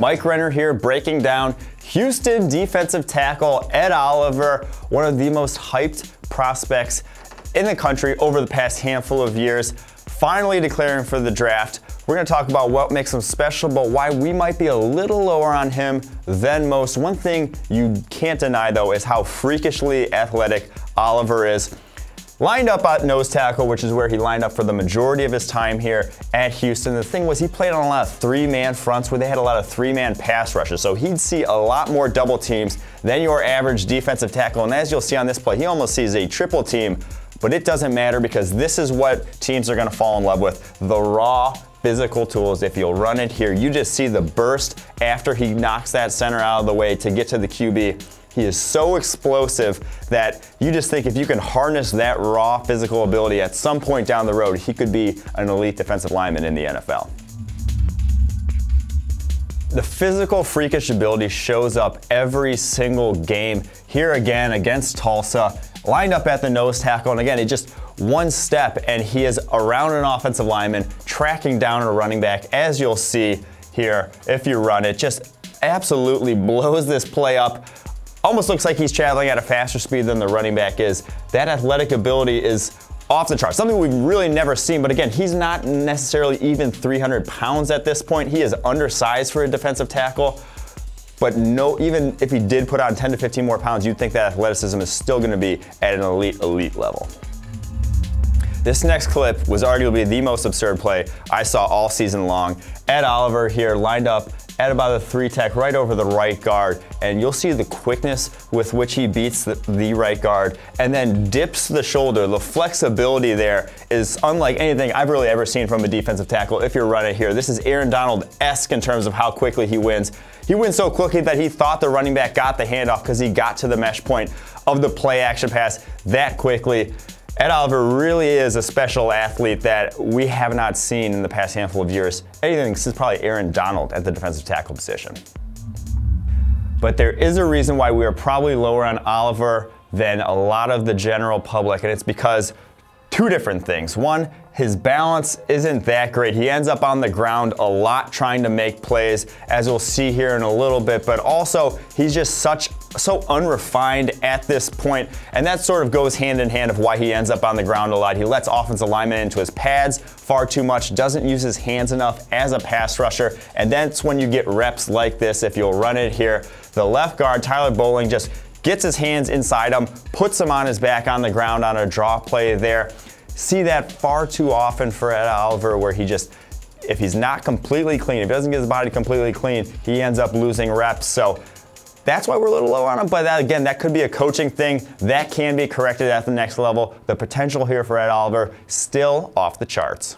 Mike Renner here breaking down Houston defensive tackle Ed Oliver, one of the most hyped prospects in the country over the past handful of years, finally declaring for the draft. We're going to talk about what makes him special, but why we might be a little lower on him than most. One thing you can't deny, though, is how freakishly athletic Oliver is. Lined up at nose tackle, which is where he lined up for the majority of his time here at Houston. The thing was, he played on a lot of three man fronts where they had a lot of three man pass rushes. So he'd see a lot more double teams than your average defensive tackle. And as you'll see on this play, he almost sees a triple team. But it doesn't matter because this is what teams are going to fall in love with the raw physical tools. If you'll run it here, you just see the burst after he knocks that center out of the way to get to the QB. He is so explosive that you just think if you can harness that raw physical ability at some point down the road, he could be an elite defensive lineman in the NFL. The physical freakish ability shows up every single game. Here again against Tulsa, lined up at the nose tackle, and again, it just one step, and he is around an offensive lineman, tracking down a running back, as you'll see here if you run it. Just absolutely blows this play up almost looks like he's traveling at a faster speed than the running back is. That athletic ability is off the charts. Something we've really never seen, but again, he's not necessarily even 300 pounds at this point. He is undersized for a defensive tackle. But no, even if he did put on 10 to 15 more pounds, you'd think that athleticism is still going to be at an elite, elite level. This next clip was arguably the most absurd play I saw all season long. Ed Oliver here lined up at about a three tech right over the right guard. And you'll see the quickness with which he beats the, the, right guard and then dips the shoulder. The flexibility there is unlike anything I've really ever seen from a defensive tackle if you're running here. This is Aaron Donald-esque in terms of how quickly he wins. He wins so quickly that he thought the running back got the handoff because he got to the mesh point of the play action pass that quickly. Ed Oliver really is a special athlete that we have not seen in the past handful of years. Anything since probably Aaron Donald at the defensive tackle position. But there is a reason why we are probably lower on Oliver than a lot of the general public, and it's because two different things. One, his balance isn't that great. He ends up on the ground a lot trying to make plays, as we'll see here in a little bit, but also he's just such so unrefined at this point, and that sort of goes hand in hand of why he ends up on the ground a lot. He lets offensive linemen into his pads far too much, doesn't use his hands enough as a pass rusher, and that's when you get reps like this if you'll run it here. The left guard, Tyler Bowling, just gets his hands inside him, puts him on his back on the ground on a draw play there see that far too often for Ed Oliver where he just if he's not completely clean, if he doesn't get his body completely clean, he ends up losing reps. So that's why we're a little low on him. But that, again, that could be a coaching thing. That can be corrected at the next level. The potential here for Ed Oliver still off the charts.